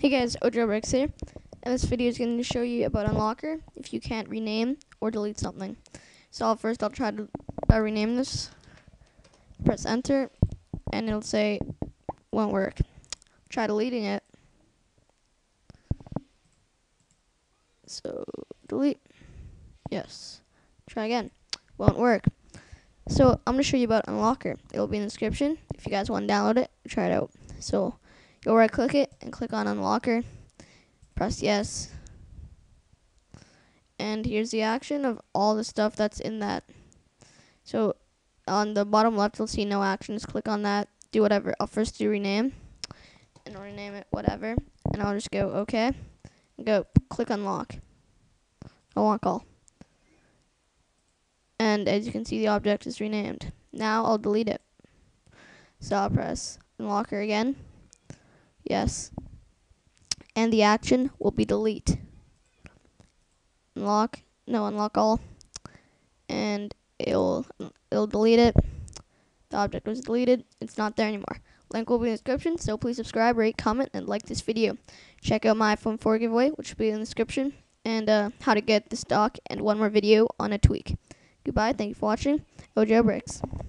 Hey guys, oJaiiLBreaKz here, and this video is going to show you about Unlocker if you can't rename or delete something. So I'll, first I'll try to uh, rename this, press enter, and it'll say won't work. Try deleting it. So delete, yes. Try again, won't work. So I'm going to show you about Unlocker. It will be in the description if you guys want to download it, try it out. So You'll right click it and click on unlocker. Press yes. And here's the action of all the stuff that's in that. So on the bottom left, you'll see no actions. Click on that. Do whatever. I'll first do rename. And rename it whatever. And I'll just go okay. And go click unlock. Unlock all. And as you can see, the object is renamed. Now I'll delete it. So I'll press unlocker again. Yes. And the action will be delete. Unlock, no, unlock all. And it'll, it'll delete it. The object was deleted. It's not there anymore. Link will be in the description, so please subscribe, rate, comment, and like this video. Check out my iPhone 4 giveaway, which will be in the description, and uh, how to get this dock, and one more video on a tweak. Goodbye, thank you for watching. oJaiiLBreaKz.